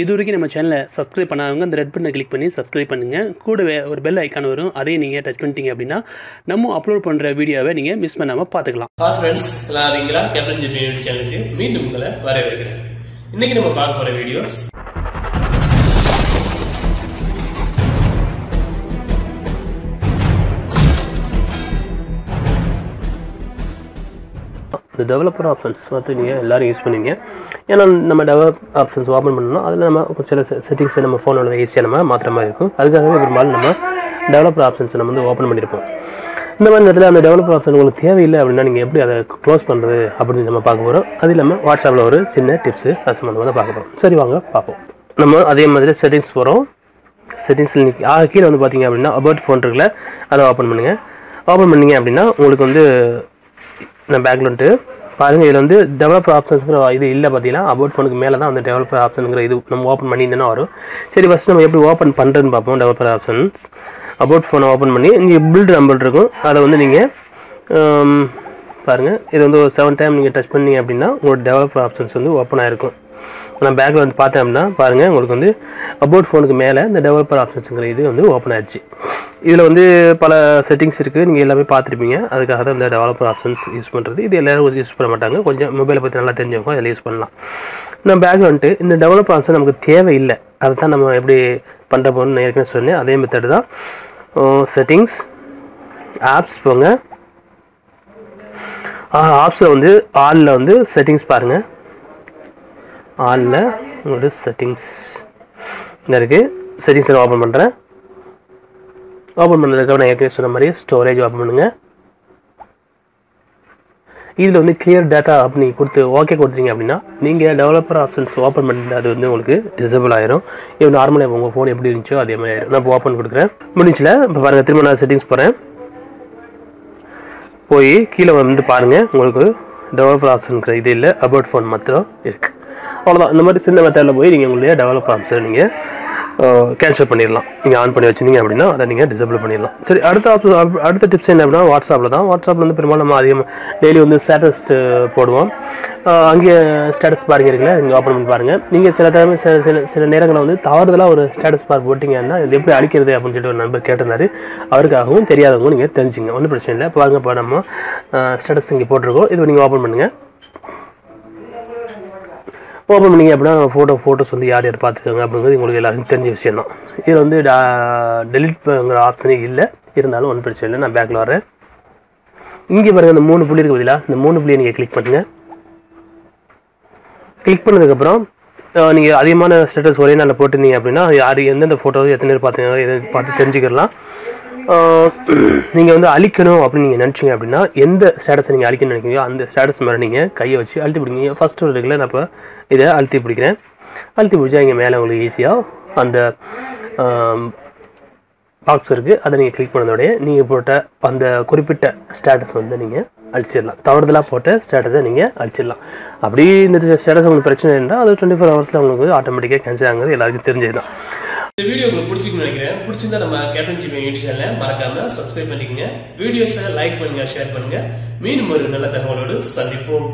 இது வரைக்கும் நம்ம சேனலை சப்ஸ்கிரைப் பண்ணாதவங்க அந்த ரெட் பட்டனை கிளிக் பண்ணி சப்ஸ்கிரைப் பண்ணுங்கள் கூடவே ஒரு பெல் ஐக்கான் வரும். அதையும் நீங்கள் டச் பண்ணிட்டீங்க அப்படின்னா நம்ம அப்லோட் பண்ணுற வீடியோவை நீங்கள் மிஸ் பண்ணாமல் பார்த்துக்கலாம் ஹாய் ஃப்ரெண்ட்ஸ் எல்லாம் இருக்கீங்களா கேப்டன் ஜிபி சேனலுக்கு மீண்டும் உங்களை வரவேற்கிறேன். இன்னைக்கு நம்ம பார்க்க போகிற வீடியோஸ் அது டெவலப்பர் ஆப்ஷன்ஸ் வந்து நீங்கள் எல்லோரும் யூஸ் பண்ணுவீங்க. ஏன்னா நம்ம டெவலப் ஆப்ஷன்ஸ் ஓப்பன் பண்ணணும் அதில் நம்ம சில செட்டிங்ஸை நம்ம ஃபோனோட ஈஸியாக நம்ம மாற்றுற மாதிரி இருக்கும். அதுக்காகவே பெரும்பாலும் நம்ம டெவலப்பர் ஆப்ஷன்ஸை நம்ம வந்து ஓப்பன் பண்ணியிருப்போம் இந்த மாதிரி நேரத்தில் அந்த டெவலப்பர் ஆப்ஷன் உங்களுக்கு தேவையில்லை அப்படின்னா நீங்கள் எப்படி அதை க்ளோஸ் பண்ணுறது அப்படின்னு நம்ம பார்க்க போகிறோம் அது இல்லாமல் வாட்ஸ்அப்பில் ஒரு சின்ன டிப்ஸு அது சம்மந்தமாக பார்க்க போகிறோம் சரி வாங்க பார்ப்போம். நம்ம அதே மாதிரி செட்டிங்ஸ் போகிறோம் செட்டிங்ஸில் நிற்க கீழே வந்து பார்த்தீங்க அப்படின்னா அபவுட் ஃபோன் இருக்குல்ல அதை ஓப்பன் பண்ணுங்கள் ஓப்பன் பண்ணீங்க அப்படின்னா உங்களுக்கு வந்து நான் பேக்கில் வந்துட்டு பாருங்கள் இதில் வந்து டெவலப்பர் ஆப்ஷன்ஸுங்கிற இது இல்லை பார்த்தீங்கன்னா அபவுட் ஃபோனுக்கு மேலே தான் அந்த டெவலப்பர் ஆப்ஷனுங்கிற இது நம்ம ஓப்பன் பண்ணியிருந்தேன்னா வரும். சரி ஃபஸ்ட் நம்ம எப்படி ஓப்பன் பண்ணுறதுன்னு பார்ப்போம் டெவலப்பர் ஆப்ஷன்ஸ் அபவுட் ஃபோனை ஓப்பன் பண்ணி இங்கே பில்ட் நம்பர் இருக்கும். அதை வந்து நீங்கள் பாருங்கள் இது வந்து ஒரு செவன் டைம் நீங்கள் டச் பண்ணீங்க அப்படின்னா உங்களோட டெவலப்பர் ஆப்ஷன்ஸ் வந்து ஓப்பன் ஆகிருக்கும் நான் பேக்கில் வந்து பார்த்தோம்னா பாருங்கள் உங்களுக்கு வந்து அபவுட் ஃபோனுக்கு மேலே இந்த டெவலப்பர் ஆப்ஷன்ஸுங்கிற இது வந்து ஓப்பன் ஆயிடுச்சு. இதில் வந்து பல செட்டிங்ஸ் இருக்குது நீங்கள் எல்லாமே பார்த்துருப்பீங்க. அதுக்காக தான் இந்த டெவலப்பர் ஆப்ஷன்ஸ் யூஸ் பண்ணுறது இது எல்லோரும் யூஸ் பண்ண மாட்டாங்க. கொஞ்சம் மொபைலை பற்றி நல்லா தெரிஞ்சவங்க அதில் யூஸ் பண்ணலாம். நம்ம பேக்கில் வந்துட்டு இந்த டெவலப்பர் ஆப்ஷன் நமக்கு தேவையில்லை. அதை தான் நம்ம எப்படி பண்ணுற போகணும்னு ஏற்கனவே சொன்னேன். அதே மெத்தடு தான். செட்டிங்ஸ் ஆப்ஸ் போங்க. ஆப்ஸில் வந்து ஆலில் வந்து செட்டிங்ஸ் பாருங்கள் ஆனில் உங்களோட செட்டிங்ஸ் இந்த இருக்குது செட்டிங்ஸை ஓப்பன் பண்ணுறேன் ஓப்பன் பண்ணதுக்கப்புறம் நான் ஏற்கனவே சொன்ன மாதிரி ஸ்டோரேஜ் ஓப்பன் பண்ணுங்கள் இதில் வந்து கிளியர் டேட்டா அப்படி கொடுத்து ஓகே கொடுத்தீங்க அப்படின்னா நீங்கள் டெவலப்பர் ஆப்ஷன்ஸ் ஓப்பன் பண்ணிட்டு அது வந்து உங்களுக்கு டிசபிள் ஆயிரும். இப்போ நார்மலாக உங்கள் ஃபோன் எப்படி இருந்துச்சோ அதே மாதிரி ஆயிரும். நான் இப்போ ஓப்பன் கொடுக்குறேன். முடிஞ்சில் இப்போ பாருங்கள் திரும்ப நான் செட்டிங்ஸ் போகிறேன் போய் கீழே வந்து பாருங்கள் உங்களுக்கு டெவலப்பர் ஆப்ஷனுங்கிற இது இல்லை அபவுட் ஃபோன் மாத்திரம் இருக்குது அவ்வளோதான் இந்த மாதிரி சின்ன மெத்தடில் போய் நீங்கள் உங்களுடைய டெவலப் ஆப்ஸை நீங்கள் கேன்சல் பண்ணிடலாம். நீங்கள் ஆன் பண்ணி வச்சிருந்தீங்க அப்படின்னா அதை நீங்கள் டிசபிள் பண்ணிடலாம். சரி அடுத்த ஆப் அடுத்த டிப்ஸ் என்ன அப்படின்னா வாட்ஸ்அப்பில் தான். வாட்ஸ்அப்பில் வந்து பெரும்பாலும் நம்ம அதிகமாக டெய்லி வந்து ஸ்டேட்டஸ் போடுவோம். அங்கே ஸ்டேட்டஸ் பாருங்க இருக்குல்ல நீங்கள் ஓப்பன் பண்ணி பாருங்கள் நீங்கள் சில டைம் சில சில சில நேரங்களில் வந்து தவறுதலாக ஒரு ஸ்டேட்டஸ் பார் போட்டிங்கன்னா இது எப்படி அழிக்கிறது அப்படின்னு சொல்லிட்டு ஒரு நண்பர் கேட்டிருந்தாரு. அவருக்காகவும் தெரியாதவங்க நீங்கள் தெரிஞ்சுங்க. ஒன்றும் பிரச்சனை இல்லை. பாருங்க இப்போ நம்ம ஸ்டேட்டஸ் இங்கே போட்டிருக்கோம். இது நீங்கள் ஓப்பன் பண்ணுங்கள் ஓப்பன் பண்ணிங்க அப்படின்னா ஃபோட்டோ ஃபோட்டோஸ் வந்து யார் யார் பார்த்துருக்காங்க அப்படிங்கிறது உங்களுக்கு எல்லாருக்கும் தெரிஞ்ச விஷயம் தான் இதில் வந்து டெலிட்ங்கிற ஆப்ஷனே இல்லை. இருந்தாலும் ஒன்றும் பிரச்சனை இல்லை. நான் பேக்கில் வரேன் இங்கே பாருங்கள் இந்த மூணு புள்ளி இருக்கு பதிலாக இந்த மூணு புள்ளியை நீங்கள் கிளிக் பண்ணுங்கள் கிளிக் பண்ணதுக்கப்புறம் நீங்கள் அதிகமான ஸ்டேட்டஸ் ஒரே நாளில் போட்டிருந்தீங்க அப்படின்னா யார் எந்தெந்த ஃபோட்டோ எத்தனை பேர் பார்த்தீங்க எதை பார்த்து தெரிஞ்சுக்கலாம் நீங்கள் வந்து அழிக்கணும் அப்படின்னு நீங்கள் நினச்சிங்க அப்படின்னா எந்த ஸ்டேட்டஸை நீங்கள் அழிக்கணும்னு நினைக்கிறீங்களோ அந்த ஸ்டேட்டஸ் மேலே நீங்கள் கையை வச்சு அழுத்தி பிடிங்க. ஃபஸ்ட்டு ஒரு இருக்குல்ல நான் இப்போ இதை அழுத்தி பிடிக்கிறேன். அழுத்தி பிடிச்சா இங்கே மேலே உங்களுக்கு ஈஸியாக அந்த பாக்ஸ் இருக்குது அதை நீங்கள் கிளிக் பண்ணதோடைய நீங்கள் போட்ட அந்த குறிப்பிட்ட ஸ்டேட்டஸ் வந்து நீங்கள் அழிச்சிடலாம். தவறுதலாக போட்ட ஸ்டேட்டஸை நீங்கள் அழிச்சிடலாம். அப்படி இந்த ஸ்டேட்டஸ் உங்களுக்கு பிரச்சனை இருந்தால் அது டுவெண்ட்டி ஃபோர் ஹவர்ஸில் உங்களுக்கு ஆட்டோமேட்டிக்காக கேன்சல் ஆகுது எல்லாருக்கும் தெரிஞ்சது தான் இந்த வீடியோ உங்களுக்கு பிடிச்சிக்கணும்னு நினைக்கிறேன். பிடிச்சிருந்தா நம்ம கேப்டன் ஜிபி யூடியூப் சேனலை மறக்காம சப்ஸ்கிரைப் பண்ணிக்கங்க. வீடியோஸை லைக் பண்ணுங்க ஷேர் பண்ணுங்க. மீண்டும் ஒரு நல்ல தகவலோடு சந்திப்போம்.